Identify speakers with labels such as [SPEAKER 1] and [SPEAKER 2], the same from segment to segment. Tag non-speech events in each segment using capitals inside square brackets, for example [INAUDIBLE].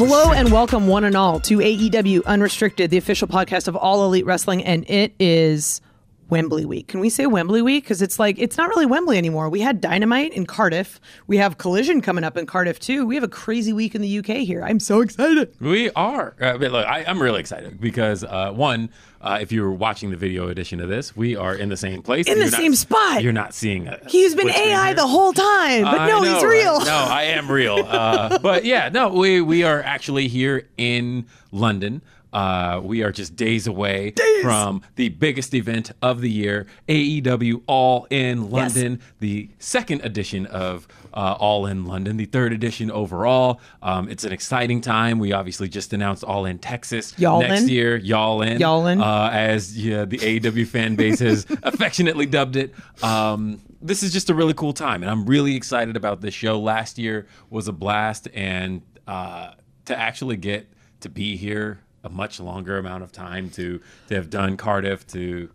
[SPEAKER 1] Hello and welcome, one and all, to AEW Unrestricted, the official podcast of All Elite Wrestling, and it is Wembley week. Can we say Wembley week? Because it's like it's not really Wembley anymore. We had Dynamite in Cardiff. We have Collision coming up in Cardiff too. We have a crazy week in the UK here. I'm so excited.
[SPEAKER 2] We are. Uh, but look, I, I'm really excited because uh, one, uh, if you're watching the video edition of this, we are in the same place.
[SPEAKER 1] In the
[SPEAKER 2] not-
[SPEAKER 1] same spot.
[SPEAKER 2] You're not seeing a
[SPEAKER 1] He's been AI the whole time, but
[SPEAKER 2] I
[SPEAKER 1] no,
[SPEAKER 2] know,
[SPEAKER 1] he's
[SPEAKER 2] right?
[SPEAKER 1] real.
[SPEAKER 2] No, I am real. Uh, but yeah, no, we we are actually here in London. Uh, we are just days away from the biggest event of the year, AEW All in London, the second edition of uh, All in London, the third edition overall. Um, it's an exciting time. We obviously just announced All in Texas
[SPEAKER 1] Y'all
[SPEAKER 2] next
[SPEAKER 1] in?
[SPEAKER 2] year. Y'all in,
[SPEAKER 1] Y'all in.
[SPEAKER 2] uh, as yeah, the AEW fan base has [LAUGHS] affectionately dubbed it. Um, this is just a really cool time, and I'm really excited about this show. Last year was a blast, and uh, to actually get to be here a much longer amount of time to to have done Cardiff to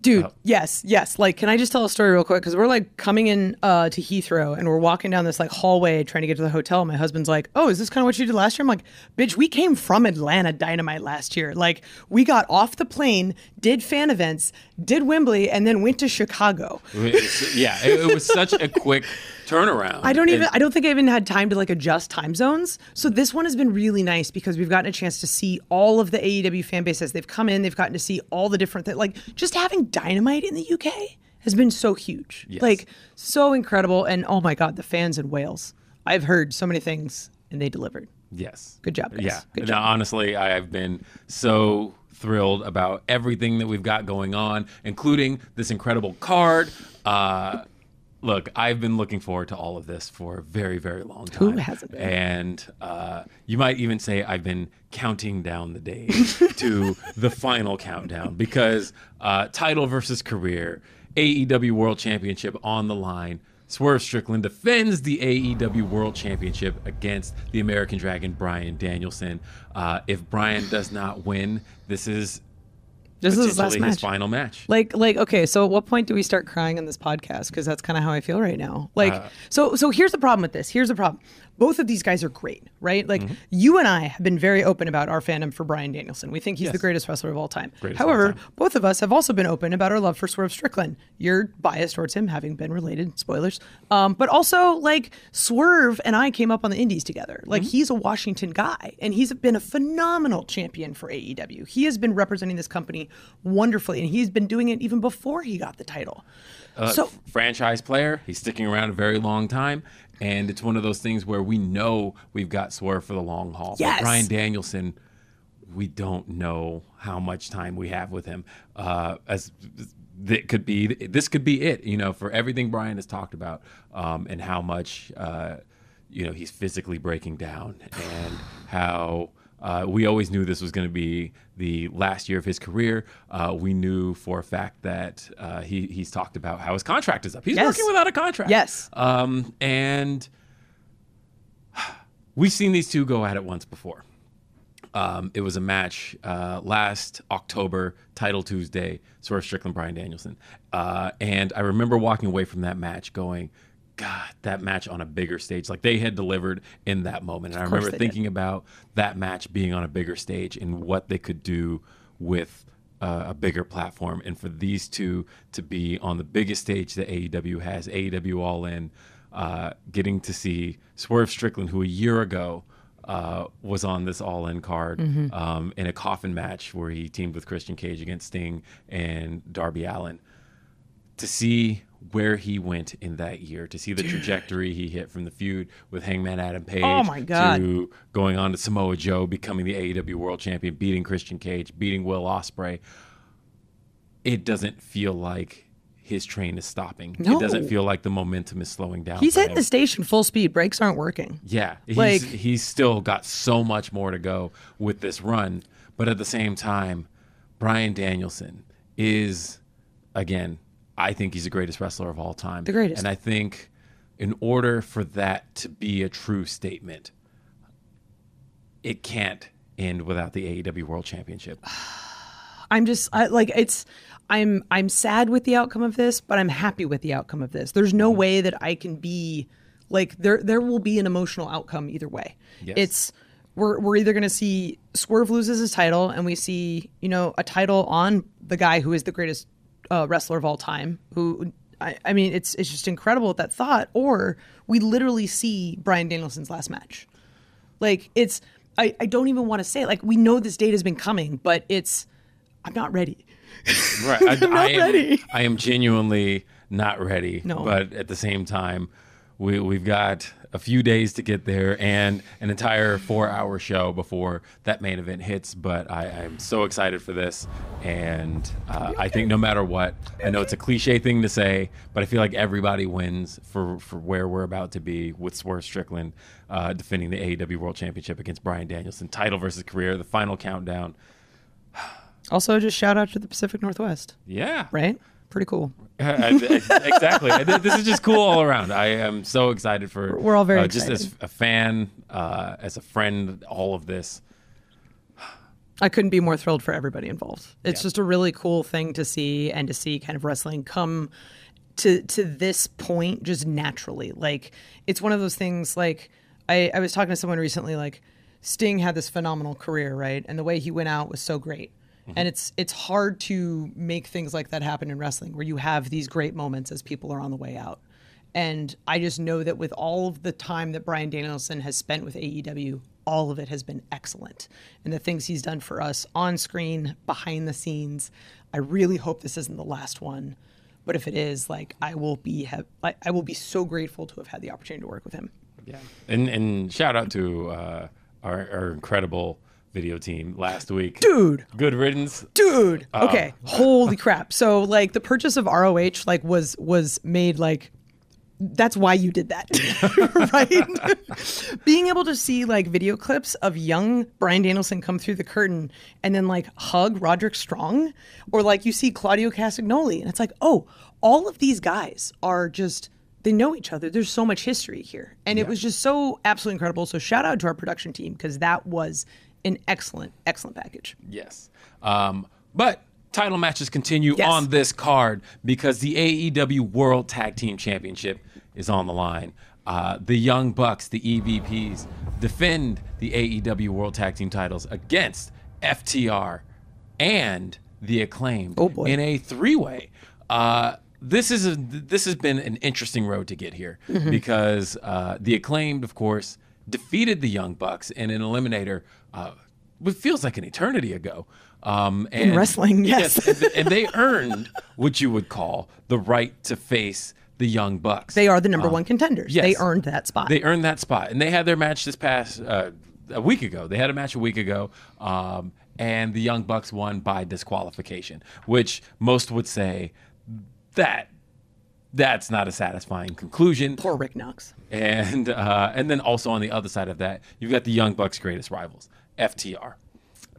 [SPEAKER 1] Dude, yes, yes. Like, can I just tell a story real quick? Because we're like coming in uh, to Heathrow and we're walking down this like hallway trying to get to the hotel. My husband's like, "Oh, is this kind of what you did last year?" I'm like, "Bitch, we came from Atlanta Dynamite last year. Like, we got off the plane, did fan events, did Wembley, and then went to Chicago.
[SPEAKER 2] yeah, it, it was such a quick turnaround.
[SPEAKER 1] I don't even. I don't think I even had time to like adjust time zones. So this one has been really nice because we've gotten a chance to see all of the AEW fan bases. They've come in. They've gotten to see all the different things. Like just having Dynamite in the UK has been so huge.
[SPEAKER 2] Yes.
[SPEAKER 1] Like so incredible. And oh my god, the fans in Wales. I've heard so many things, and they delivered.
[SPEAKER 2] Yes.
[SPEAKER 1] Good job, guys.
[SPEAKER 2] Yeah.
[SPEAKER 1] Good
[SPEAKER 2] No, honestly, I have been so thrilled about everything that we've got going on, including this incredible card. Uh, look, I've been looking forward to all of this for a very, very long time.
[SPEAKER 1] Who hasn't been?
[SPEAKER 2] And uh, you might even say I've been counting down the days [LAUGHS] to the final countdown because uh, title versus career, AEW World Championship on the line. Swerve Strickland defends the AEW World Championship against the American Dragon Bryan Danielson. Uh, if Bryan does not win, this is
[SPEAKER 1] This is his last
[SPEAKER 2] potentially his final match.
[SPEAKER 1] Like, like, okay. So, at what point do we start crying on this podcast? Because that's kind of how I feel right now. Like,
[SPEAKER 2] Uh,
[SPEAKER 1] so, so here's the problem with this. Here's the problem. Both of these guys are great, right? Like,
[SPEAKER 2] Mm-hmm.
[SPEAKER 1] you and I have been very open about our fandom for Bryan Danielson. We think he's the greatest wrestler of all time.
[SPEAKER 2] Greatest of all
[SPEAKER 1] However,
[SPEAKER 2] time.
[SPEAKER 1] both of us have also been open about our love for Swerve Strickland. You're biased towards him, having been related. Spoilers. Um, but also, like, Swerve and I came up on the Indies together. Like,
[SPEAKER 2] Mm-hmm.
[SPEAKER 1] he's a Washington guy, and he's been a phenomenal champion for AEW. He has been representing this company wonderfully, and he's been doing it even before he got the title.
[SPEAKER 2] Uh,
[SPEAKER 1] so,
[SPEAKER 2] franchise player. He's sticking around a very long time, and it's one of those things where we know we've got Swerve for the long haul. But
[SPEAKER 1] Yes.
[SPEAKER 2] Bryan Danielson, we don't know how much time we have with him. Uh, as that could be, this could be it. You know, for everything Bryan has talked about, um, and how much uh, you know he's physically breaking down, and how. Uh, we always knew this was going to be the last year of his career. Uh, we knew for a fact that uh, he he's talked about how his contract is up. He's
[SPEAKER 1] Yes.
[SPEAKER 2] working without a contract.
[SPEAKER 1] Yes.
[SPEAKER 2] Um, and [SIGHS] we've seen these two go at it once before. Um, it was a match uh, last October, Title Tuesday, Swerve Strickland, Bryan Danielson. Uh, and I remember walking away from that match going, God, that match on a bigger stage. Like they had delivered in that moment. And I remember thinking about that match being on a bigger stage and what they could do with uh, a bigger platform. And for these two to be on the biggest stage that AEW has, AEW All In, uh, getting to see Swerve Strickland, who a year ago uh, was on this All In card um, in a coffin match where he teamed with Christian Cage against Sting and Darby Allin. To see where he went in that year, to see the trajectory he hit from the feud with Hangman Adam Page
[SPEAKER 1] Oh my God.
[SPEAKER 2] to going on to Samoa Joe, becoming the AEW World Champion, beating Christian Cage, beating Will Ospreay. It doesn't feel like his train is stopping.
[SPEAKER 1] No.
[SPEAKER 2] It doesn't feel like the momentum is slowing down.
[SPEAKER 1] he's hitting the station full speed. Brakes aren't working.
[SPEAKER 2] Yeah, he's,
[SPEAKER 1] Like-
[SPEAKER 2] he's still got so much more to go with this run, but at the same time, Bryan Danielson is, again, I think he's the greatest wrestler of all time.
[SPEAKER 1] The greatest.
[SPEAKER 2] and I think in order for that to be a true statement, it can't end without the AEW World Championship. [SIGHS]
[SPEAKER 1] I'm just I, like it's I'm I'm sad with the outcome of this, but I'm happy with the outcome of this. There's
[SPEAKER 2] Mm-hmm.
[SPEAKER 1] no way that I can be like there there will be an emotional outcome either way.
[SPEAKER 2] Yes.
[SPEAKER 1] It's we're we're either going to see Swerve loses his title, and we see you know a title on the guy who is the greatest uh, wrestler of all time. Who I, I mean, it's it's just incredible at that thought. Or we literally see Bryan Danielson's last match. Like it's I, I don't even want to say it. Like we know this date has been coming, but it's I'm not ready.
[SPEAKER 2] Right. I, [LAUGHS]
[SPEAKER 1] I'm not
[SPEAKER 2] I am,
[SPEAKER 1] ready.
[SPEAKER 2] I am genuinely not ready.
[SPEAKER 1] No.
[SPEAKER 2] But at the same time, we we've got a few days to get there and an entire four hour show before that main event hits. But I, I'm so excited for this. And uh, I think no matter what, I know it's a cliche thing to say, but I feel like everybody wins for, for where we're about to be with Swerve Strickland uh, defending the AEW World Championship against Bryan Danielson. Title versus career, the final countdown. [SIGHS]
[SPEAKER 1] Also, just shout out to the Pacific Northwest,
[SPEAKER 2] Yeah.
[SPEAKER 1] right? Pretty cool. [LAUGHS]
[SPEAKER 2] Exactly. This is just cool all around. I am so excited for.
[SPEAKER 1] We're all very
[SPEAKER 2] uh, just as a fan, uh, as a friend, all of this.
[SPEAKER 1] I couldn't be more thrilled for everybody involved. It's
[SPEAKER 2] Yeah.
[SPEAKER 1] just a really cool thing to see and to see kind of wrestling come to to this point just naturally. Like it's one of those things like I, I was talking to someone recently like Sting had this phenomenal career, right? And the way he went out was so great. And it's it's hard to make things like that happen in wrestling where you have these great moments as people are on the way out. And I just know that with all of the time that Bryan Danielson has spent with AEW, all of it has been excellent. And the things he's done for us on screen, behind the scenes, I really hope this isn't the last one. But if it is, like I will be have I, I will be so grateful to have had the opportunity to work with him.
[SPEAKER 2] Yeah. And and shout out to uh, our, our incredible video team last week.
[SPEAKER 1] Dude,
[SPEAKER 2] Good riddance.
[SPEAKER 1] dude. Um, okay. Holy crap. So like the purchase of ROH like was was made like that's why you did that. [LAUGHS] right? [LAUGHS] Being able to see like video clips of young Bryan Danielson come through the curtain and then like hug Roderick Strong or like you see Claudio Castagnoli and it's like, "Oh, all of these guys are just they know each other. There's so much history here." And it was just so absolutely incredible. So shout out to our production team because that was an excellent excellent package.
[SPEAKER 2] Yes. Um, but title matches continue
[SPEAKER 1] Yes.
[SPEAKER 2] on this card because the AEW World Tag Team Championship is on the line. Uh, the Young Bucks, the EVPs, defend the AEW World Tag Team titles against FTR and the Acclaimed
[SPEAKER 1] Oh, boy.
[SPEAKER 2] in a three-way. Uh, this is a, this has been an interesting road to get here
[SPEAKER 1] Mm-hmm.
[SPEAKER 2] because uh, the Acclaimed, of course, defeated the Young Bucks in an eliminator. Uh, what feels like an eternity ago. Um, and,
[SPEAKER 1] wrestling, [LAUGHS] yes.
[SPEAKER 2] and, and they earned what you would call the right to face the Young Bucks.
[SPEAKER 1] They are the number one contenders.
[SPEAKER 2] yes.
[SPEAKER 1] They earned that spot.
[SPEAKER 2] They earned that spot, and they had their match this past uh, a week ago. They had a match a week ago, um, and the Young Bucks won by disqualification, which most would say that that's not a satisfying conclusion.
[SPEAKER 1] Poor Rick Knox.
[SPEAKER 2] And uh, and then also on the other side of that, you've got the Young Bucks' greatest rivals, FTR,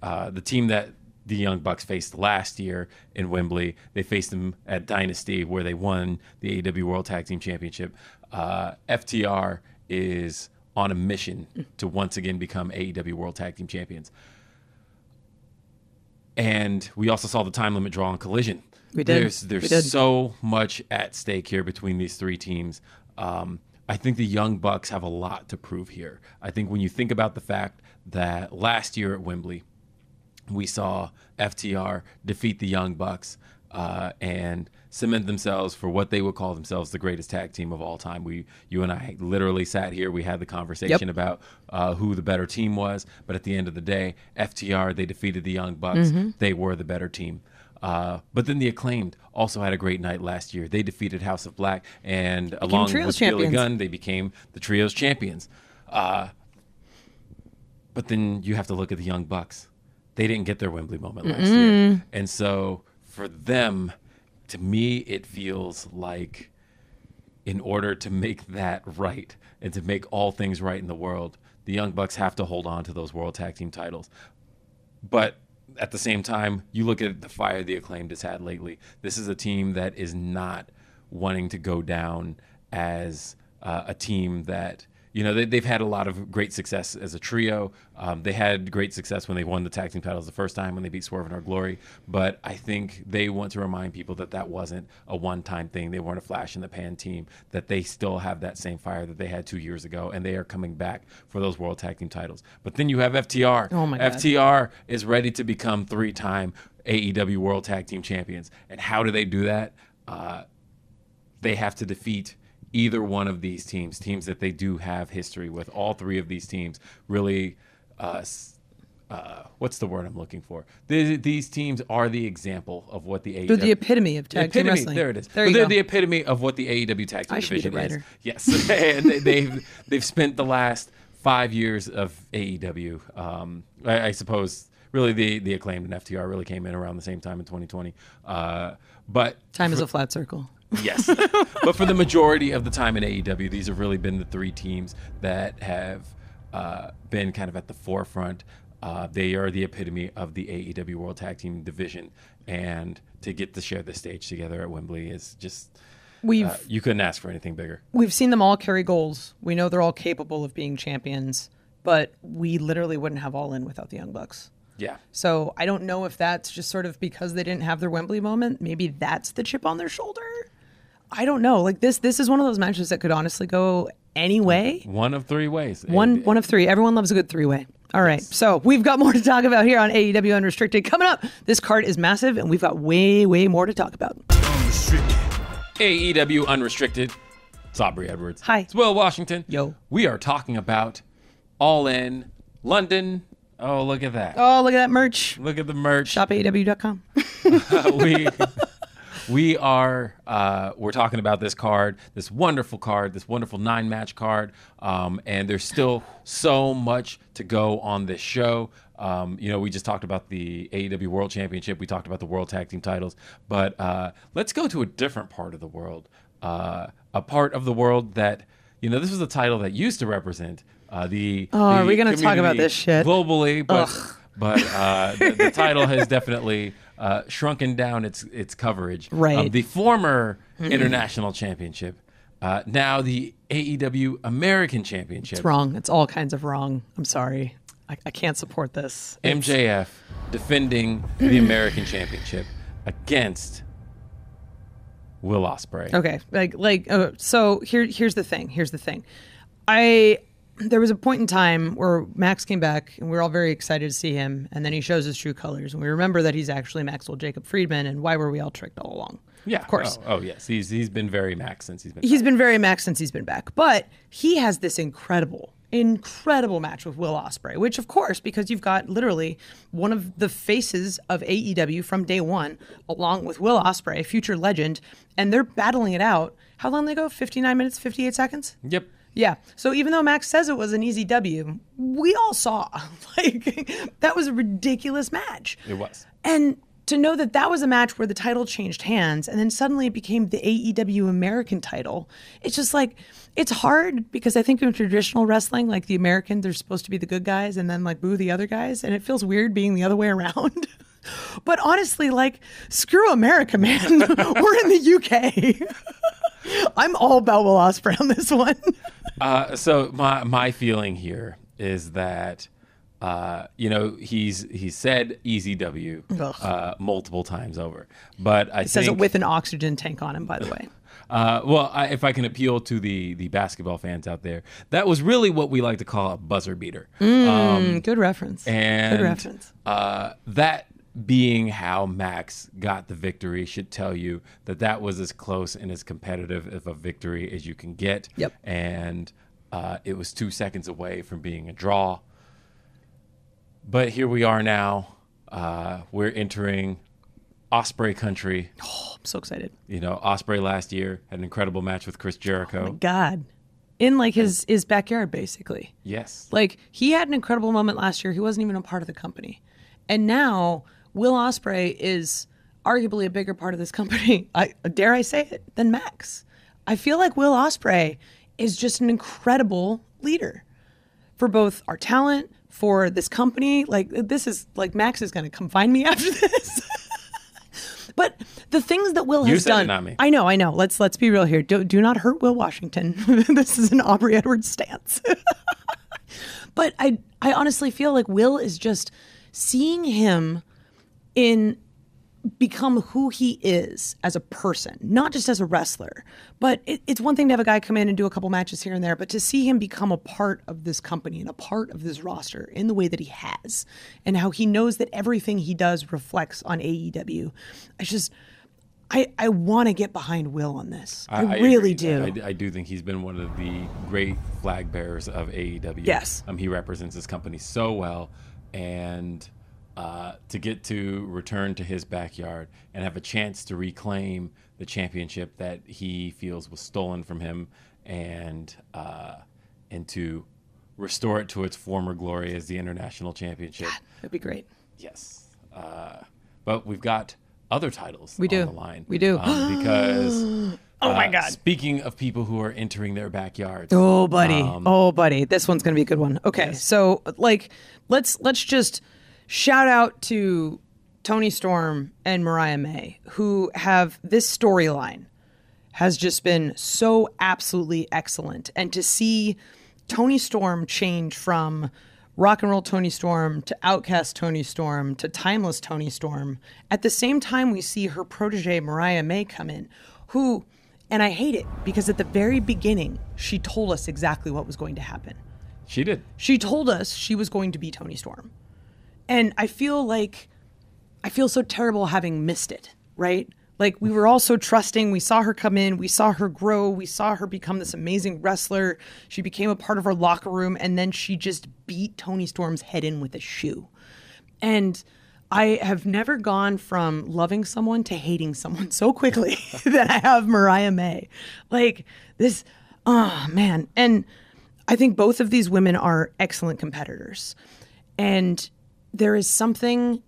[SPEAKER 2] uh, the team that the Young Bucks faced last year in Wembley. They faced them at Dynasty, where they won the AEW World Tag Team Championship. Uh, FTR is on a mission to once again become AEW World Tag Team Champions. And we also saw the time limit draw on Collision.
[SPEAKER 1] We did.
[SPEAKER 2] There's there's
[SPEAKER 1] did.
[SPEAKER 2] so much at stake here between these three teams. Um, I think the Young Bucks have a lot to prove here. I think when you think about the fact that last year at Wembley, we saw FTR defeat the Young Bucks uh, and cement themselves for what they would call themselves the greatest tag team of all time. We, you and I, literally sat here. We had the conversation
[SPEAKER 1] Yep.
[SPEAKER 2] about uh, who the better team was. But at the end of the day, FTR they defeated the Young Bucks.
[SPEAKER 1] Mm-hmm.
[SPEAKER 2] They were the better team. Uh, but then the acclaimed also had a great night last year. They defeated House of Black, and along
[SPEAKER 1] Trios
[SPEAKER 2] with Billy
[SPEAKER 1] champions.
[SPEAKER 2] Gunn, they became the Trios champions. Uh, but then you have to look at the Young Bucks. They didn't get their Wembley moment last year. And so for them, to me, it feels like in order to make that right and to make all things right in the world, the Young Bucks have to hold on to those World Tag Team titles. But at the same time, you look at the fire the acclaimed has had lately. This is a team that is not wanting to go down as uh, a team that you know, they, they've had a lot of great success as a trio. Um, they had great success when they won the tag team titles the first time when they beat Swerve in Our Glory. But I think they want to remind people that that wasn't a one time thing. They weren't a flash in the pan team, that they still have that same fire that they had two years ago. And they are coming back for those World Tag Team titles. But then you have FTR.
[SPEAKER 1] Oh, my God.
[SPEAKER 2] FTR is ready to become three time AEW World Tag Team Champions. And how do they do that? Uh, they have to defeat either one of these teams, teams that they do have history with. All three of these teams really. Uh, uh, what's the word I'm looking for? These, these teams are the example of what the AEW.
[SPEAKER 1] They're the epitome of tag team wrestling.
[SPEAKER 2] There it is.
[SPEAKER 1] There
[SPEAKER 2] they're
[SPEAKER 1] go.
[SPEAKER 2] the epitome of what the AEW tag team
[SPEAKER 1] I should be the
[SPEAKER 2] division is. Yes, [LAUGHS] and they, they've they've spent the last five years of AEW. Um, I, I suppose really the the acclaimed and FTR really came in around the same time in 2020. Uh, but
[SPEAKER 1] Time is a flat circle.
[SPEAKER 2] Yes. but for the majority of the time in AEW, these have really been the three teams that have uh, been kind of at the forefront. Uh, they are the epitome of the AEW World Tag Team division. And to get to share the stage together at Wembley is just,
[SPEAKER 1] We've
[SPEAKER 2] uh, you couldn't ask for anything bigger.
[SPEAKER 1] we've seen them all carry goals. We know they're all capable of being champions, but we literally wouldn't have all in without the Young Bucks.
[SPEAKER 2] Yeah.
[SPEAKER 1] So I don't know if that's just sort of because they didn't have their Wembley moment. Maybe that's the chip on their shoulder. I don't know. Like this, this is one of those matches that could honestly go any way.
[SPEAKER 2] One of three ways.
[SPEAKER 1] One, one of three. Everyone loves a good three way. All right. So we've got more to talk about here on AEW Unrestricted. Coming up, this card is massive, and we've got way, way more to talk about.
[SPEAKER 2] AEW E Unrestricted. It's Aubrey Edwards.
[SPEAKER 1] Hi.
[SPEAKER 2] It's Will Washington.
[SPEAKER 1] Yo.
[SPEAKER 2] We are talking about All In London. Oh, look at that.
[SPEAKER 1] Oh, look at that merch.
[SPEAKER 2] Look at the merch.
[SPEAKER 1] Shop ShopAEW.com. [LAUGHS]
[SPEAKER 2] we [LAUGHS] we are uh, we're talking about this card, this wonderful card, this wonderful nine match card, um, and there's still so much to go on this show. Um, you know, we just talked about the AEW World Championship. We talked about the World Tag Team titles, but uh, let's go to a different part of the world, uh, a part of the world that you know this was a title that used to represent uh, the.
[SPEAKER 1] Oh, are we gonna talk about this shit?
[SPEAKER 2] globally? But but uh, the, the title has definitely uh, shrunken down its its coverage
[SPEAKER 1] Right.
[SPEAKER 2] of the former international championship, uh, now the AEW American Championship.
[SPEAKER 1] It's wrong. It's all kinds of wrong. I'm sorry. I, I can't support this. It's-
[SPEAKER 2] MJF defending the American Championship against Will Ospreay.
[SPEAKER 1] Okay, like like uh, so here here's the thing. Here's the thing. I there was a point in time where Max came back and we were all very excited to see him and then he shows his true colors and we remember that he's actually Maxwell Jacob Friedman and why were we all tricked all along?
[SPEAKER 2] Yeah,
[SPEAKER 1] Of course.
[SPEAKER 2] Oh, oh, yes, he's he's been very Max since he's been.
[SPEAKER 1] He's been very Max since he's been back, but he has this incredible, incredible match with Will Ospreay, which of course, because you've got literally one of the faces of AEW from day one, along with Will Ospreay, future legend, and they're battling it out. How long they go? Fifty nine minutes, fifty eight seconds.
[SPEAKER 2] Yep.
[SPEAKER 1] Yeah. So even though Max says it was an easy W, we all saw [LAUGHS] like that was a ridiculous match.
[SPEAKER 2] It was.
[SPEAKER 1] And to know that that was a match where the title changed hands and then suddenly it became the AEW American title, it's just like, it's hard because I think in traditional wrestling, like the Americans, they're supposed to be the good guys and then like boo the other guys. And it feels weird being the other way [LAUGHS] around. but honestly, like, screw America, man. [LAUGHS] We're in the UK. I'm all about Will Ospreay on this one. [LAUGHS]
[SPEAKER 2] Uh, so my my feeling here is that uh, you know he's he's said easy W uh, multiple times over, but I
[SPEAKER 1] Says
[SPEAKER 2] think
[SPEAKER 1] it with an oxygen tank on him, by the way. [LAUGHS]
[SPEAKER 2] Uh, well, I, if I can appeal to the the basketball fans out there, that was really what we like to call a buzzer beater.
[SPEAKER 1] Mm, good reference.
[SPEAKER 2] And
[SPEAKER 1] good reference.
[SPEAKER 2] Uh, that being how Max got the victory should tell you that that was as close and as competitive of a victory as you can get.
[SPEAKER 1] Yep.
[SPEAKER 2] And uh, it was two seconds away from being a draw. But here we are now. Uh, we're entering Ospreay country.
[SPEAKER 1] I'm so excited.
[SPEAKER 2] You know, Ospreay last year had an incredible match with Chris Jericho.
[SPEAKER 1] God. In like his his backyard, basically.
[SPEAKER 2] yes.
[SPEAKER 1] Like he had an incredible moment last year. He wasn't even a part of the company, and now Will Ospreay is arguably a bigger part of this company. [LAUGHS] I dare I say it than Max. I feel like Will Ospreay is just an incredible leader for both our talent, for this company. Like this is like Max is going to come find me [LAUGHS] after this. [LAUGHS] But the things that Will
[SPEAKER 2] You
[SPEAKER 1] has
[SPEAKER 2] it,
[SPEAKER 1] done,
[SPEAKER 2] me.
[SPEAKER 1] I know, I know. Let's let's be real here. Do, do not hurt Will Washington. this is an Aubrey Edwards stance. but I I honestly feel like Will is just seeing him in become who he is as a person, not just as a wrestler. But it, it's one thing to have a guy come in and do a couple matches here and there, but to see him become a part of this company and a part of this roster in the way that he has, and how he knows that everything he does reflects on AEW, I just. I, I want to get behind Will on this. I, really
[SPEAKER 2] agree.
[SPEAKER 1] do.
[SPEAKER 2] I, I do think he's been one of the great flag bearers of AEW.
[SPEAKER 1] Yes.
[SPEAKER 2] Um, he represents his company so well, and uh, to get to return to his backyard and have a chance to reclaim the championship that he feels was stolen from him, and uh, and to restore it to its former glory as the international championship.
[SPEAKER 1] That'd be great.
[SPEAKER 2] Yes. Uh, but we've got other titles
[SPEAKER 1] We
[SPEAKER 2] on
[SPEAKER 1] do.
[SPEAKER 2] the line.
[SPEAKER 1] We do.
[SPEAKER 2] Um, because [GASPS]
[SPEAKER 1] Oh my
[SPEAKER 2] uh,
[SPEAKER 1] God.
[SPEAKER 2] Speaking of people who are entering their backyards.
[SPEAKER 1] Oh, buddy.
[SPEAKER 2] Um,
[SPEAKER 1] oh, buddy. This one's going to be a good one. Okay. So, like, let's let's just shout out to Toni Storm and Mariah May who have this storyline has just been so absolutely excellent and to see Toni Storm change from rock and roll Toni Storm to outcast Toni Storm to timeless Toni Storm at the same time we see her protege Mariah May come in who and I hate it because at the very beginning she told us exactly what was going to happen.
[SPEAKER 2] She did.
[SPEAKER 1] She told us she was going to be Toni Storm. And I feel like I feel so terrible having missed it, right? Like we were all so trusting. We saw her come in, we saw her grow, we saw her become this amazing wrestler. She became a part of our locker room and then she just beat Toni Storm's head in with a shoe. And I have never gone from loving someone to hating someone so quickly [LAUGHS] that I have Mariah May. Like this, oh man. And I think both of these women are excellent competitors. And there is something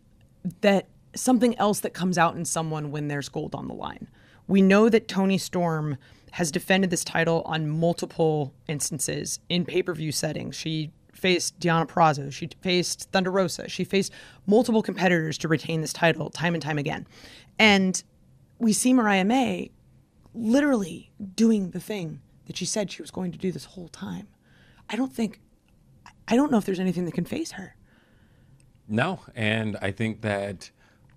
[SPEAKER 1] that something else that comes out in someone when there's gold on the line. We know that Toni Storm has defended this title on multiple instances in pay-per-view settings. She faced Deonna Purrazzo, she faced Thunder Rosa, she faced multiple competitors to retain this title time and time again. And we see Mariah May literally doing the thing that she said she was going to do this whole time. I don't think I don't know if there's anything that can face her.
[SPEAKER 2] No, and I think that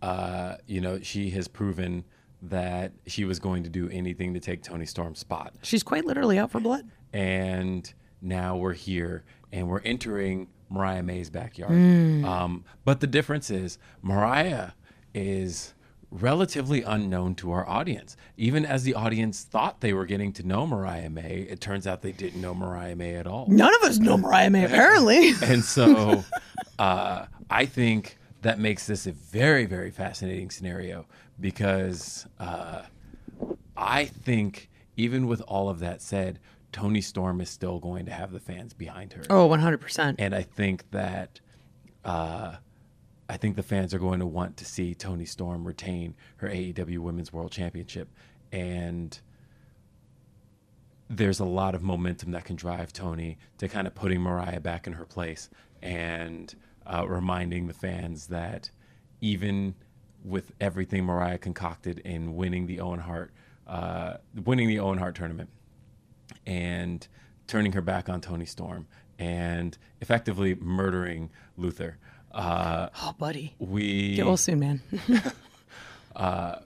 [SPEAKER 2] uh, you know she has proven that she was going to do anything to take Toni Storm's spot,
[SPEAKER 1] She's quite literally out for blood.
[SPEAKER 2] and now we're here and we're entering Mariah May's backyard.
[SPEAKER 1] Hmm.
[SPEAKER 2] Um, but the difference is Mariah is relatively unknown to our audience. Even as the audience thought they were getting to know Mariah May, it turns out they didn't know Mariah May at all.
[SPEAKER 1] None of us know Mariah May apparently. [LAUGHS]
[SPEAKER 2] And so uh, I think that makes this a very, very fascinating scenario because uh, I think, even with all of that said, Toni Storm is still going to have the fans behind her.
[SPEAKER 1] oh, 100%.
[SPEAKER 2] And I think that. Uh, I think the fans are going to want to see Toni Storm retain her AEW Women's World Championship. And there's a lot of momentum that can drive Toni to kind of putting Mariah back in her place and uh, reminding the fans that even with everything Mariah concocted in winning the Owen Hart, uh, winning the Owen Hart tournament, and turning her back on Toni Storm, and effectively murdering Luther, uh,
[SPEAKER 1] oh, buddy.
[SPEAKER 2] we
[SPEAKER 1] Get well soon, man. [LAUGHS]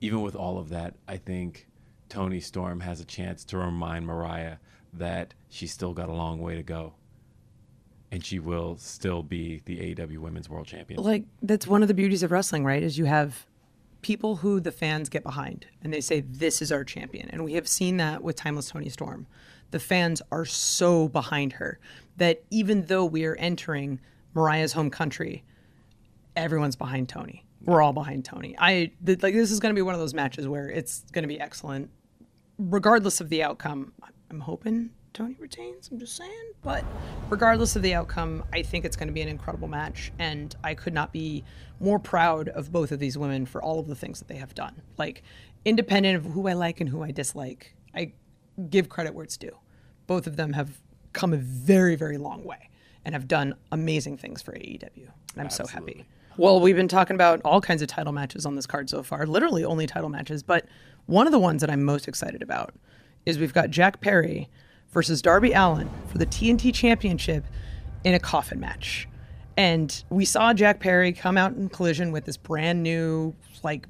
[SPEAKER 2] even with all of that, I think Toni Storm has a chance to remind Mariah that she's still got a long way to go. And she will still be the AEW Women's World Champion.
[SPEAKER 1] like that's one of the beauties of wrestling, right? Is you have people who the fans get behind and they say this is our champion. And we have seen that with Timeless Tony Storm. The fans are so behind her that even though we are entering Mariah's home country, everyone's behind Toni. We're all behind Toni. I th- like this is going to be one of those matches where it's going to be excellent regardless of the outcome. I'm hoping Toni retains. I'm just saying, but regardless of the outcome, I think it's going to be an incredible match, and I could not be more proud of both of these women for all of the things that they have done. Like, independent of who I like and who I dislike, I give credit where it's due. Both of them have come a very, very long way and have done amazing things for AEW, and I'm so happy. Well, we've been talking about all kinds of title matches on this card so far, literally only title matches. But one of the ones that I'm most excited about is we've got Jack Perry versus Darby Allin for the TNT Championship in a coffin match. And we saw Jack Perry come out in collision with this brand new, like,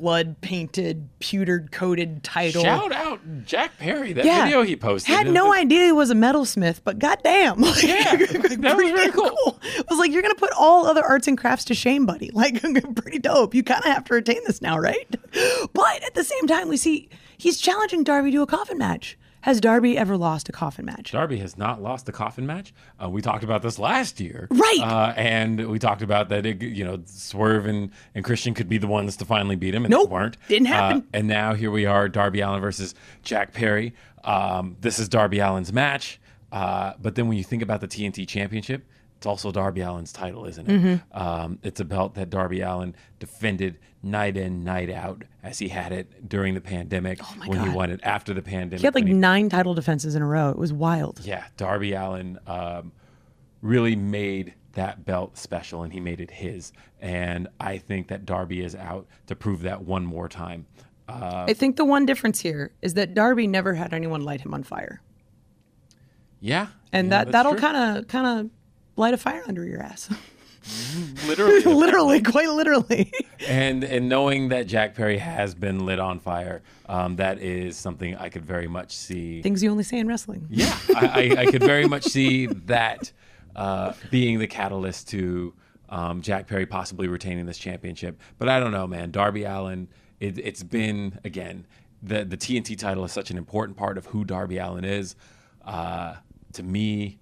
[SPEAKER 1] blood painted, pewter coated title.
[SPEAKER 2] Shout out Jack Perry. That
[SPEAKER 1] Yeah.
[SPEAKER 2] video he posted.
[SPEAKER 1] Had no idea he was a metalsmith, but goddamn, [LAUGHS] like,
[SPEAKER 2] Yeah, [LAUGHS] that was very cool.
[SPEAKER 1] I was like, you're gonna put all other arts and crafts to shame, buddy. [LAUGHS] Like, pretty dope. You kind of have to retain this now, right? But at the same time, we see he's challenging Darby to a coffin match. Has Darby ever lost a coffin match?
[SPEAKER 2] Darby has not lost a coffin match. Uh, we talked about this last year,
[SPEAKER 1] Right.
[SPEAKER 2] Uh, and we talked about that. It, you know, Swerve and, and Christian could be the ones to finally beat him, and
[SPEAKER 1] Nope,
[SPEAKER 2] they weren't.
[SPEAKER 1] didn't
[SPEAKER 2] Uh,
[SPEAKER 1] happen.
[SPEAKER 2] and now here we are, Darby Allin versus Jack Perry. Um, this is Darby Allin's match. Uh, but then when you think about the TNT Championship, it's also Darby Allin's title, isn't it?
[SPEAKER 1] Mm-hmm.
[SPEAKER 2] Um, it's a belt that Darby Allin defended night in, night out, as he had it during the pandemic. oh when he won it after the pandemic.
[SPEAKER 1] He had like
[SPEAKER 2] he-
[SPEAKER 1] nine title defenses in a row. It was wild.
[SPEAKER 2] yeah, Darby Allin um, really made that belt special and he made it his. And I think that Darby is out to prove that one more time. Uh,
[SPEAKER 1] I think the one difference here is that Darby never had anyone light him on fire,
[SPEAKER 2] yeah.
[SPEAKER 1] and
[SPEAKER 2] yeah,
[SPEAKER 1] that that'll kind of kind of light a fire under your ass. [LAUGHS]
[SPEAKER 2] literally. [LAUGHS]
[SPEAKER 1] literally, quite literally.
[SPEAKER 2] and and knowing that Jack Perry has been lit on fire, um, that is something I could very much see.
[SPEAKER 1] Things you only say in wrestling.
[SPEAKER 2] Yeah, I, I, I could very much see that uh, being the catalyst to um, Jack Perry possibly retaining this championship. But I don't know, man. Darby Allin, it, it's been again the the TNT title is such an important part of who Darby Allin is. Uh, to me,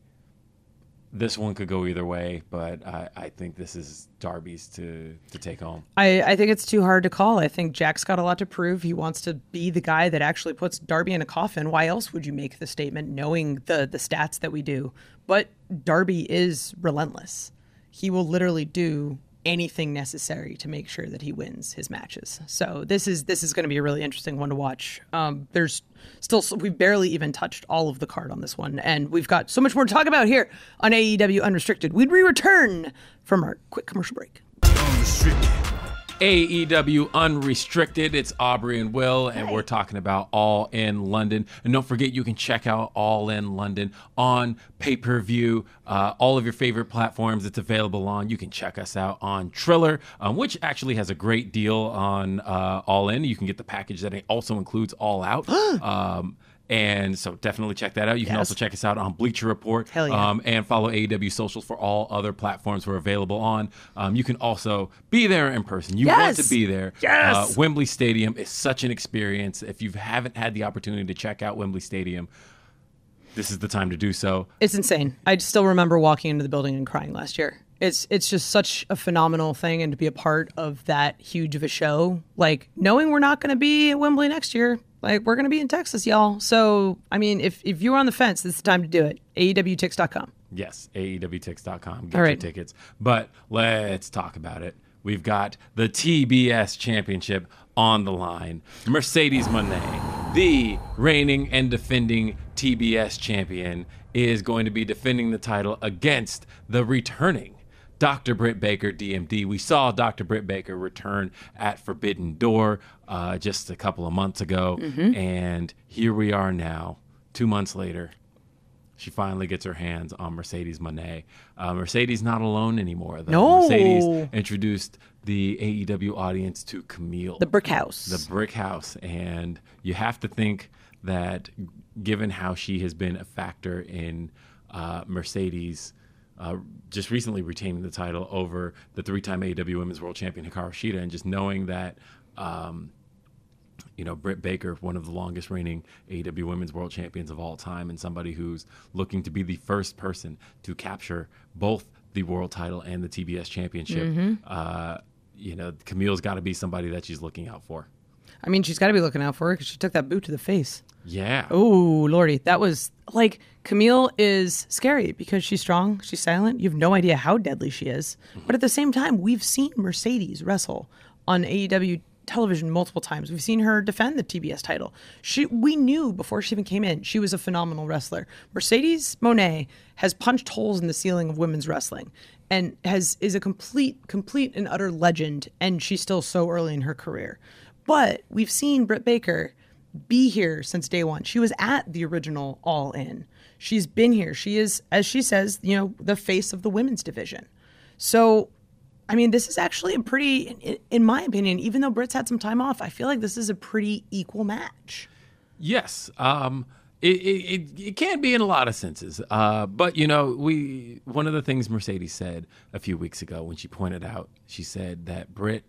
[SPEAKER 2] this one could go either way, but I, I think this is Darby's to to take home.
[SPEAKER 1] I, I think it's too hard to call. I think Jack's got a lot to prove. He wants to be the guy that actually puts Darby in a coffin. Why else would you make the statement knowing the the stats that we do? But Darby is relentless. He will literally do anything necessary to make sure that he wins his matches. So this is this is going to be a really interesting one to watch. Um, there's still we barely even touched all of the card on this one, and we've got so much more to talk about here on AEW Unrestricted. We'd re-return from our quick commercial break.
[SPEAKER 3] Unrestricted.
[SPEAKER 2] AEW Unrestricted. It's Aubrey and Will, and we're talking about All in London. And don't forget, you can check out All in London on pay per view, uh, all of your favorite platforms it's available on. You can check us out on Triller, um, which actually has a great deal on uh, All In. You can get the package that also includes All Out. [GASPS] um, and so definitely check that out. You can also check us out on Bleacher Report.
[SPEAKER 1] Hell yeah.
[SPEAKER 2] Um, and follow AEW socials for all other platforms we're available on. Um, you can also be there in person. You want to be there.
[SPEAKER 1] Yes.
[SPEAKER 2] Uh, Wembley Stadium is such an experience. If you haven't had the opportunity to check out Wembley Stadium, this is the time to do so.
[SPEAKER 1] It's insane. I still remember walking into the building and crying last year. It's it's just such a phenomenal thing, and to be a part of that huge of a show, like knowing we're not going to be at Wembley next year, like we're going to be in Texas, y'all. So I mean, if if you're on the fence, this is the time to do it. AEWTix.com.
[SPEAKER 2] Yes, AEWTix.com. Get
[SPEAKER 1] All
[SPEAKER 2] your tickets. But let's talk about it. We've got the TBS Championship on the line. Mercedes Moné, the reigning and defending TBS champion, is going to be defending the title against the returning Dr. Britt Baker, DMD. We saw Dr. Britt Baker return at Forbidden Door uh, just a couple of months ago. And here we are now, two months later she finally gets her hands on Mercedes Moné. Uh, Mercedes not alone anymore. Though.
[SPEAKER 1] No.
[SPEAKER 2] Mercedes introduced the AEW audience to Kamille,
[SPEAKER 1] The Brick House.
[SPEAKER 2] the brick house, and you have to think that given how she has been a factor in uh, Mercedes. Uh, just recently retaining the title over the three-time AEW Women's World Champion Hikaru Shida, and just knowing that um, you know, Britt Baker, one of the longest reigning AEW Women's World Champions of all time, and somebody who's looking to be the first person to capture both the world title and the TBS championship.
[SPEAKER 1] Mm-hmm.
[SPEAKER 2] Uh, you know, Kamille's got to be somebody that she's looking out for.
[SPEAKER 1] I mean, she's got to be looking out for her because she took that boot to the face.
[SPEAKER 2] Yeah.
[SPEAKER 1] Oh, lordy, that was like Kamille is scary because she's strong, she's silent. You have no idea how deadly she is, mm-hmm. but at the same time, we've seen Mercedes wrestle on AEW television multiple times. We've seen her defend the TBS title. She, we knew before she even came in, she was a phenomenal wrestler. Mercedes Moné has punched holes in the ceiling of women's wrestling, and has is a complete, complete and utter legend. And she's still so early in her career. But we've seen Britt Baker be here since day one. She was at the original All In. She's been here. She is, as she says, you know, the face of the women's division. So I mean, this is actually a pretty, in my opinion, even though Britt's had some time off, I feel like this is a pretty equal match.
[SPEAKER 2] Yes. Um, it, it, it can be in a lot of senses. Uh, but, you know, we one of the things Mercedes said a few weeks ago when she pointed out, she said that Britt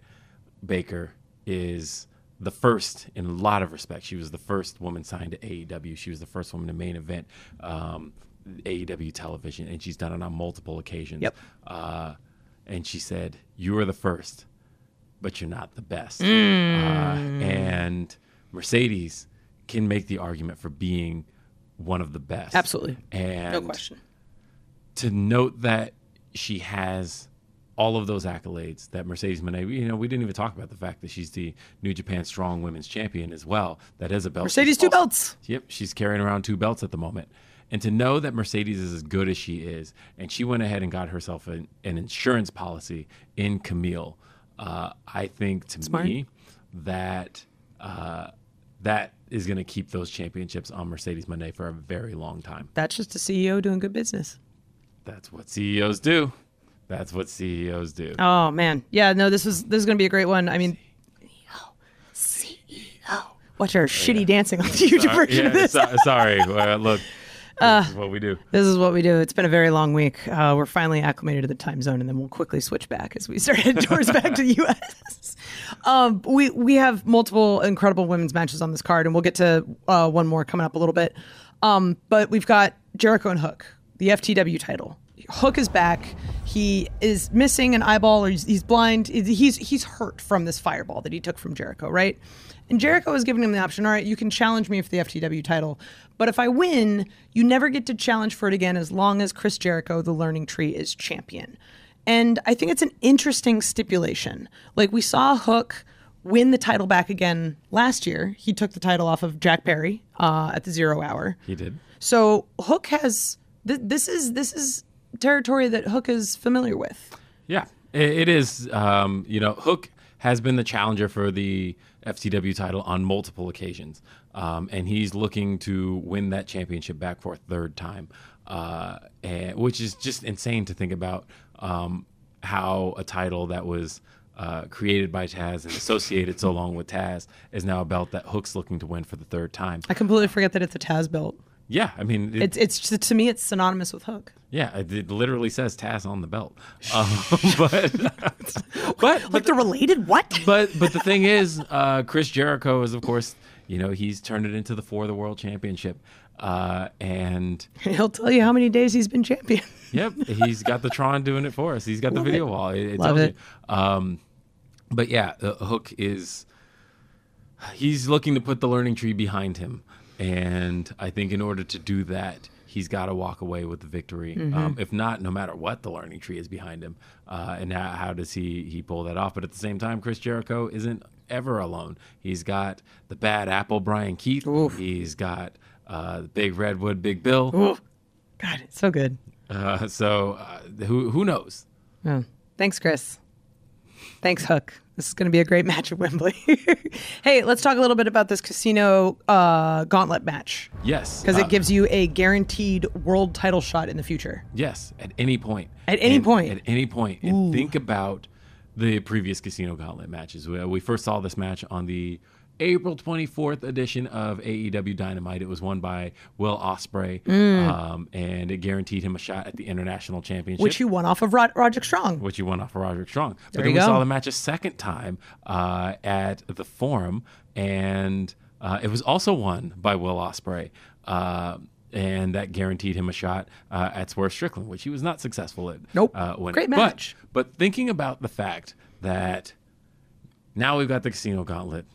[SPEAKER 2] Baker is the first in a lot of respects. She was the first woman signed to AEW. She was the first woman to main event um, AEW television, and she's done it on multiple occasions.
[SPEAKER 1] Yep.
[SPEAKER 2] Uh, and she said, "You are the first, but you're not the best."
[SPEAKER 1] Mm.
[SPEAKER 2] Uh, and Mercedes can make the argument for being one of the best.
[SPEAKER 1] Absolutely,
[SPEAKER 2] and
[SPEAKER 1] no question.
[SPEAKER 2] To note that she has all of those accolades that Mercedes Moné, you know, we didn't even talk about the fact that she's the New Japan Strong Women's Champion as well. That is a belt.
[SPEAKER 1] Mercedes two
[SPEAKER 2] also-
[SPEAKER 1] belts.
[SPEAKER 2] Yep, she's carrying around two belts at the moment. And to know that Mercedes is as good as she is, and she went ahead and got herself an, an insurance policy in Kamille, uh, I think to
[SPEAKER 1] Smart.
[SPEAKER 2] me that uh, that is going to keep those championships on Mercedes Moné for a very long time.
[SPEAKER 1] That's just a CEO doing good business.
[SPEAKER 2] That's what CEOs do. That's what CEOs do.
[SPEAKER 1] Oh man, yeah. No, this is this is gonna be a great one. I mean, CEO, CEO. Watch our shitty dancing on the [LAUGHS] YouTube version
[SPEAKER 2] yeah,
[SPEAKER 1] of this.
[SPEAKER 2] so- sorry. [LAUGHS] Well, look, this is what we do.
[SPEAKER 1] This is what we do. It's been a very long week. Uh, we're finally acclimated to the time zone, and then we'll quickly switch back as we start heading towards back to the [LAUGHS] U.S. Um, we we have multiple incredible women's matches on this card, and we'll get to uh, one more coming up a little bit. Um, but we've got Jericho and Hook, the FTW title. Hook is back. He is missing an eyeball, or he's, he's blind. He's he's hurt from this fireball that he took from Jericho, right? And Jericho is giving him the option. All right, you can challenge me for the FTW title, but if I win, you never get to challenge for it again as long as Chris Jericho, the Learning Tree, is champion. And I think it's an interesting stipulation. Like we saw Hook win the title back again last year. He took the title off of Jack Perry uh, at the Zero Hour.
[SPEAKER 2] He did.
[SPEAKER 1] So Hook has th- this is this is territory that Hook is familiar with.
[SPEAKER 2] Yeah, it, is. Um, you know, Hook has been the challenger for the FTW title on multiple occasions, um, and he's looking to win that championship back for a third time, uh, and, which is just insane to think about. Um, how a title that was uh, created by Taz and associated so long with Taz is now a belt that Hook's looking to win for the third time.
[SPEAKER 1] I completely forget that it's a Taz belt.
[SPEAKER 2] Yeah, I mean, it-
[SPEAKER 1] It's it's to me it's synonymous with Hook.
[SPEAKER 2] yeah, it, it literally says Taz on the belt, [LAUGHS] um, [LAUGHS] but but
[SPEAKER 1] Like they're related? What? [LAUGHS]
[SPEAKER 2] but but the thing is, uh, Chris Jericho is of course, you know, he's turned it into the for the world championship, uh, and
[SPEAKER 1] He'll tell you how many days he's been champion.
[SPEAKER 2] yep, he's got the Tron doing it for us. He's got the video wall. It, it
[SPEAKER 1] Love
[SPEAKER 2] tells
[SPEAKER 1] it.
[SPEAKER 2] you. Um, but yeah, uh, Hook is he's looking to put the learning tree behind him, and I think in order to do that. He's got to walk away with the victory.
[SPEAKER 1] Mm-hmm.
[SPEAKER 2] Um, if not, no matter what, the learning tree is behind him. Uh, and how, how does he he pull that off? But at the same time, Chris Jericho isn't ever alone. He's got the bad apple, Bryan Keith. He's got uh, the big redwood, Big Bill.
[SPEAKER 1] Ooh. God, it's so good.
[SPEAKER 2] Uh, so uh, who who knows?
[SPEAKER 1] Oh, thanks, Chris. Thanks, Hook. This is going to be a great [LAUGHS] match at Wembley. [LAUGHS] hey, let's talk a little bit about this casino uh, gauntlet match
[SPEAKER 2] Yes,
[SPEAKER 1] because
[SPEAKER 2] uh,
[SPEAKER 1] it gives you a guaranteed world title shot in the future.
[SPEAKER 2] yes at any point.
[SPEAKER 1] At any
[SPEAKER 2] And-
[SPEAKER 1] point.
[SPEAKER 2] At any point. And think about the previous Casino Gauntlet matches. We, we first saw this match on the April 24th edition of AEW Dynamite. It was won by Will Ospreay,
[SPEAKER 1] Mm.
[SPEAKER 2] um, and it guaranteed him a shot at the International Championship.
[SPEAKER 1] Which he won off of Rod- Roderick Strong.
[SPEAKER 2] which he won off of Roderick Strong. But
[SPEAKER 1] There
[SPEAKER 2] then
[SPEAKER 1] you
[SPEAKER 2] we
[SPEAKER 1] go.
[SPEAKER 2] saw the match a second time uh, at the Forum, and uh, it was also won by Will Ospreay, uh, and that guaranteed him a shot uh, at Swerve Strickland, which he was not successful at.
[SPEAKER 1] Nope.
[SPEAKER 2] Uh.
[SPEAKER 1] Great
[SPEAKER 2] But-
[SPEAKER 1] match.
[SPEAKER 2] But, thinking about the fact that now we've got the Casino Gauntlet,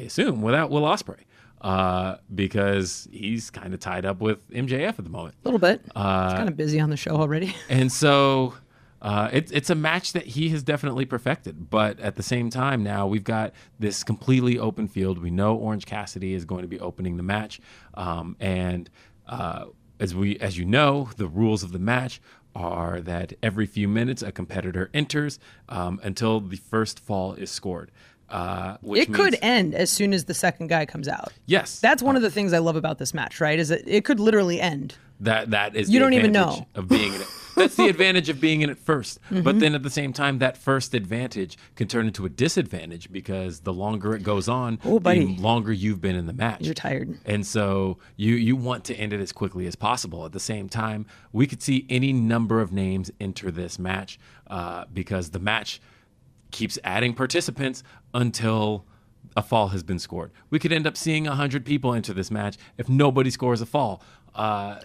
[SPEAKER 2] I assume without Will Ospreay. Uh, because he's kind of tied up with MJF at the moment.
[SPEAKER 1] A little bit.
[SPEAKER 2] Uh,
[SPEAKER 1] He's kind of busy on the show already. [LAUGHS]
[SPEAKER 2] And so uh, it's it's a match that he has definitely perfected. But at the same time, now we've got this completely open field. We know Orange Cassidy is going to be opening the match, um, and uh, as we as you know, the rules of the match are that every few minutes a competitor enters um, until the first fall is scored. Uh, which
[SPEAKER 1] It could end as soon as the second guy comes out.
[SPEAKER 2] yes.
[SPEAKER 1] That's one of the things I love about this match, right? Is that it could literally end.
[SPEAKER 2] That that is
[SPEAKER 1] You
[SPEAKER 2] the
[SPEAKER 1] don't even know.
[SPEAKER 2] of being in it. That's the [LAUGHS] advantage of being in it 1st
[SPEAKER 1] Mm-hmm.
[SPEAKER 2] But then at the same time, that first advantage can turn into a disadvantage because the longer it goes on,
[SPEAKER 1] Oh, buddy.
[SPEAKER 2] the longer you've been in the match.
[SPEAKER 1] You're tired.
[SPEAKER 2] And so you you want to end it as quickly as possible. At the same time, we could see any number of names enter this match uh, because the match keeps adding participants until a fall has been scored. We could end up seeing 100 people enter this match if nobody scores a fall. Uh,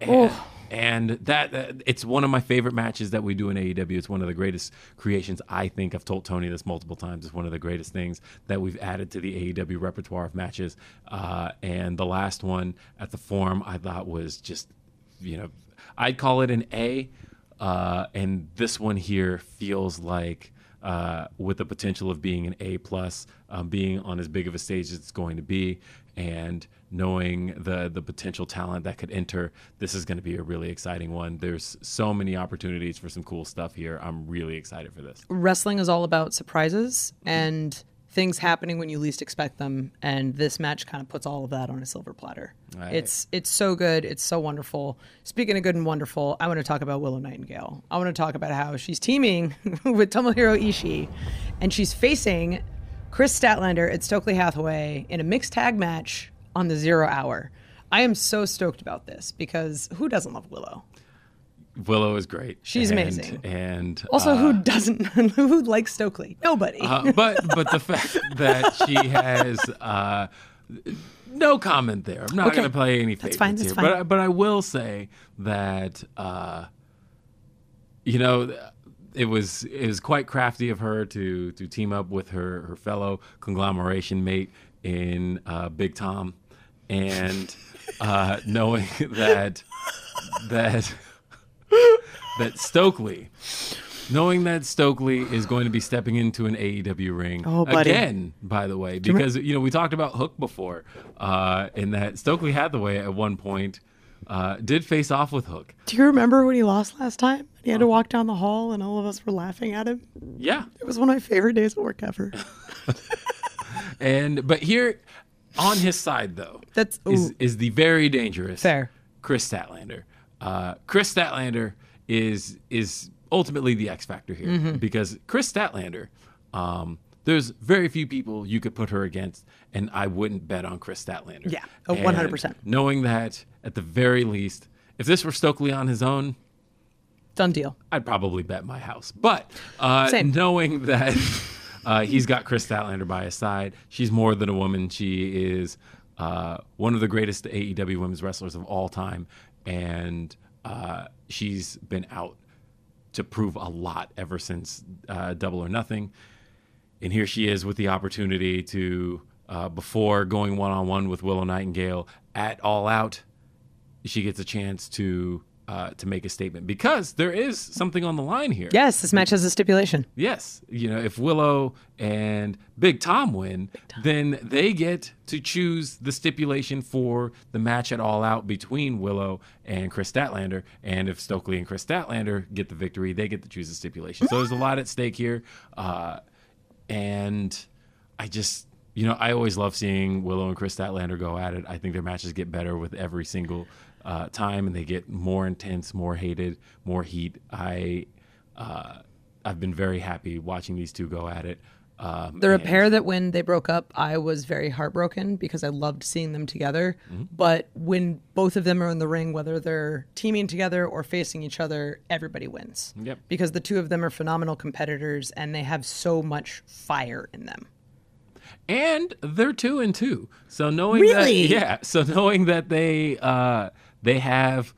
[SPEAKER 2] and, and that, that- it's one of my favorite matches that we do in AEW. It's one of the greatest creations. I think I've told Tony this multiple times. It's one of the greatest things that we've added to the AEW repertoire of matches. Uh, and the last one at the Forum, I thought was just, you know, I'd call it an A. Uh, and this one here feels like uh, with the potential of being an A plus, um, being on as big of a stage as it's going to be, and knowing the the potential talent that could enter, this is going to be a really exciting one. There's so many opportunities for some cool stuff here. I'm really excited for this.
[SPEAKER 1] Wrestling is all about surprises and things happening when you least expect them, and this match kind of puts all of that on a silver platter.
[SPEAKER 2] Right.
[SPEAKER 1] It's it's so good. It's so wonderful. Speaking of good and wonderful, I want to talk about Willow Nightingale. I want to talk about how she's teaming [LAUGHS] with Tomohiro Ishii, and she's facing Kris Statlander at Stokely Hathaway in a mixed tag match on the Zero Hour. I am so stoked about this because who doesn't love Willow?
[SPEAKER 2] Willow is great.
[SPEAKER 1] She's
[SPEAKER 2] And-
[SPEAKER 1] amazing.
[SPEAKER 2] And
[SPEAKER 1] Also,
[SPEAKER 2] uh,
[SPEAKER 1] who doesn't? [LAUGHS] Who likes Stokely? Nobody.
[SPEAKER 2] uh, but but the fact [LAUGHS] that she has uh, no comment there. I'm not
[SPEAKER 1] Okay.
[SPEAKER 2] going to play any favorites that's
[SPEAKER 1] fine, that's
[SPEAKER 2] here,
[SPEAKER 1] fine.
[SPEAKER 2] but but I will say that uh, you know it was it was quite crafty of her to to team up with her her fellow conglomeration mate in uh, Big Tom, and uh, knowing [LAUGHS] that that that Stokely knowing that Stokely is going to be stepping into an AEW ring
[SPEAKER 1] Oh, buddy.
[SPEAKER 2] again, by the way, because you know we talked about Hook before, uh, in that Stokely Hathaway at one point uh, did face off with Hook.
[SPEAKER 1] Do you remember when he lost last time? He had to walk down the hall and all of us were laughing at him.
[SPEAKER 2] Yeah,
[SPEAKER 1] It was one of my favorite days at work ever. [LAUGHS]
[SPEAKER 2] and but here on his side though,
[SPEAKER 1] That's
[SPEAKER 2] is is the very dangerous
[SPEAKER 1] fair.
[SPEAKER 2] Kris Statlander. Uh, Kris Statlander is is ultimately the X factor here
[SPEAKER 1] Mm-hmm.
[SPEAKER 2] because Kris Statlander. Um, there's very few people you could put her against, and I wouldn't bet on Kris Statlander.
[SPEAKER 1] Yeah, oh, 100%.
[SPEAKER 2] Knowing that, at the very least, if this were Stokely on his own,
[SPEAKER 1] Done deal.
[SPEAKER 2] I'd probably bet my house. But uh,
[SPEAKER 1] Same.
[SPEAKER 2] knowing [LAUGHS] that uh, he's got Kris Statlander by his side, she's more than a woman. She is uh, one of the greatest AEW women's wrestlers of all time, and uh, she's been out to prove a lot ever since uh, Double or Nothing. And here she is with the opportunity to, uh, before going one on one with Willow Nightingale at All Out, she gets a chance to uh, to make a statement because there is something on the line here.
[SPEAKER 1] Yes, this match has a stipulation.
[SPEAKER 2] Yes, you know, if Willow and Big Tom win, then they get to choose the stipulation for the match at All Out between Willow and Kris Statlander. And if Stokely and Kris Statlander get the victory, they get to choose the stipulation. So there's a lot at stake here, uh, and I just. You know, I always love seeing Willow and Kris Statlander go at it. I think their matches get better with every single uh, time, and they get more intense, more hated, more heat. I uh, I've been very happy watching these two go at it. Um,
[SPEAKER 1] They're a pair that when they broke up, I was very heartbroken because I loved seeing them together. But when both of them are in the ring, whether they're teaming together or facing each other, everybody wins.
[SPEAKER 2] Yep.
[SPEAKER 1] Because the two of them are phenomenal competitors and they have so much fire in them.
[SPEAKER 2] and they're two and two. So knowing
[SPEAKER 1] Really?
[SPEAKER 2] that, yeah. So knowing that they uh, they have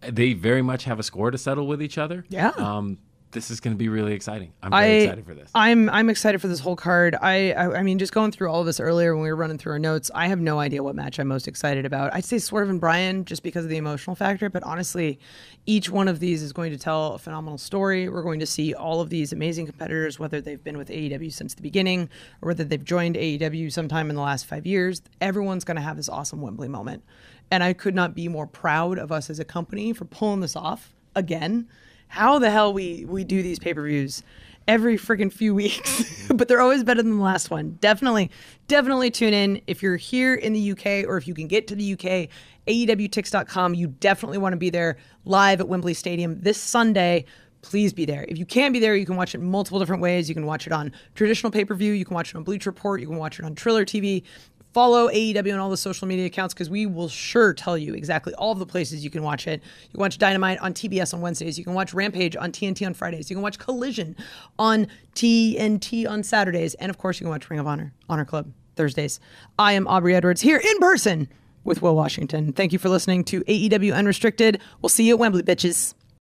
[SPEAKER 2] they very much have a score to settle with each other.
[SPEAKER 1] Yeah.
[SPEAKER 2] Um, this is going to be really exciting. I'm very
[SPEAKER 1] I,
[SPEAKER 2] excited for this.
[SPEAKER 1] I'm I'm excited for this whole card. I, I I mean, just going through all of this earlier when we were running through our notes, I have no idea what match I'm most excited about. I'd say Swerve and Bryan just because of the emotional factor, but honestly, each one of these is going to tell a phenomenal story. We're going to see all of these amazing competitors, whether they've been with AEW since the beginning or whether they've joined AEW sometime in the last five years. Everyone's going to have this awesome Wembley moment, and I could not be more proud of us as a company for pulling this off again how the hell we we do these pay per views every freaking few weeks, [LAUGHS] but they're always better than the last one. Definitely, definitely tune in if you're here in the UK or if you can get to the UK. AEWTix.com. You definitely want to be there live at Wembley Stadium this Sunday. Please be there. If you can't be there, you can watch it multiple different ways. You can watch it on traditional pay per view. You can watch it on Bleach Report. You can watch it on Triller TV follow AEW on all the social media accounts because we will sure tell you exactly all the places you can watch it. You can watch Dynamite on TBS on Wednesdays. You can watch Rampage on TNT on Fridays. You can watch Collision on TNT on Saturdays. And of course, you can watch Ring of Honor, Honor Club Thursdays. I am Aubrey Edwards here in person with Will Washington. Thank you for listening to AEW Unrestricted. We'll see you at Wembley, bitches.